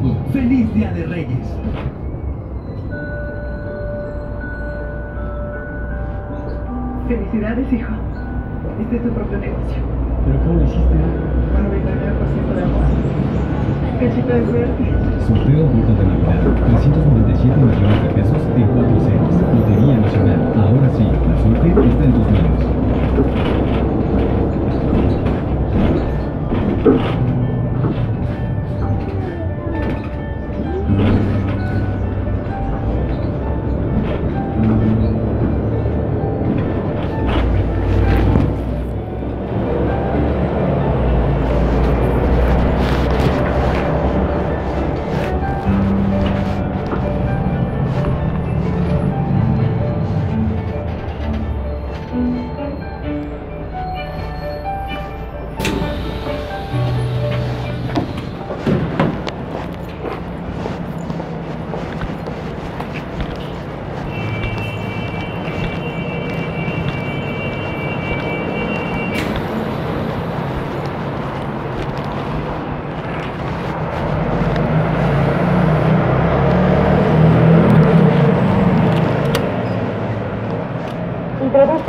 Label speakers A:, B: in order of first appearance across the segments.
A: de Facebook. ¡Feliz Día de Reyes!
B: Felicidades, hijo. Este es tu propio negocio.
A: ¿Pero cómo lo hiciste?
B: Con 99% de amor. Cachito de suerte.
A: Sorteo bruto de Navidad.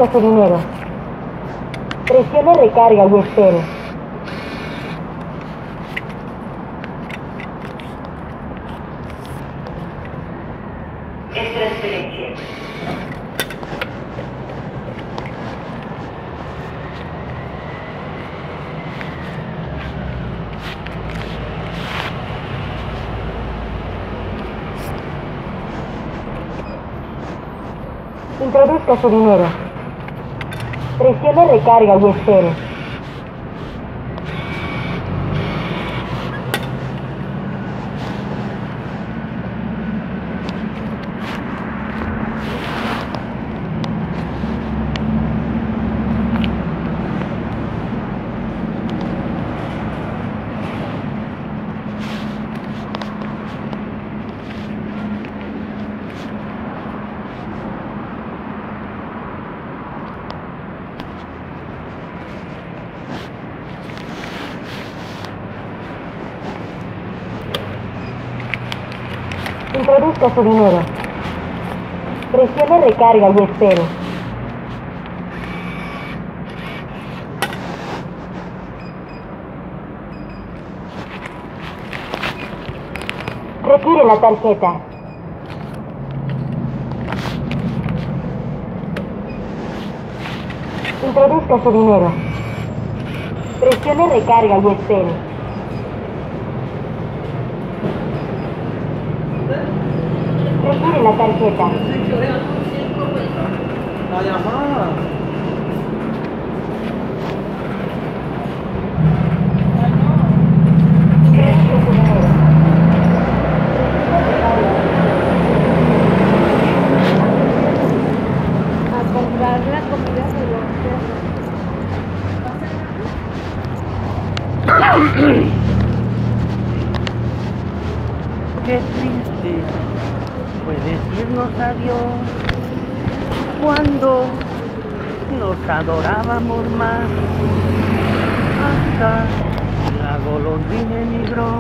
C: Su dinero. Presione recarga y espere. Es transferencia. Introduzca su dinero. Presione recarga y espere. Introduzca su dinero. Presione recarga y espere. Retire la tarjeta. Introduzca su dinero. Presione recarga y espere. Retire la tarjeta.
D: La comida de los perros.
E: Qué triste fue decirnos adiós cuando nos adorábamos más. Hasta la golondrina emigró,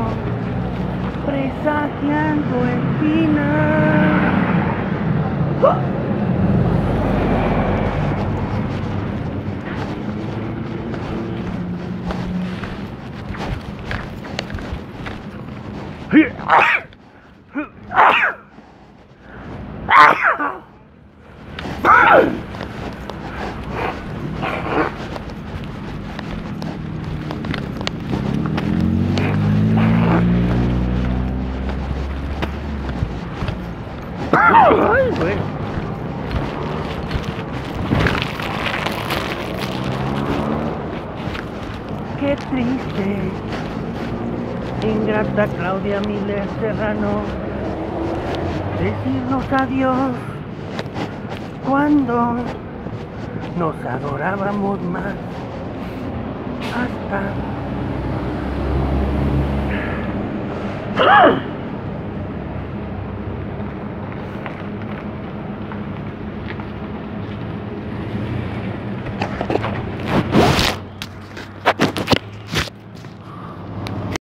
E: presagiando espinas. Qué triste, ingrata Claudia Miller Serrano, decirnos adiós. Cuando nos adorábamos más. Hasta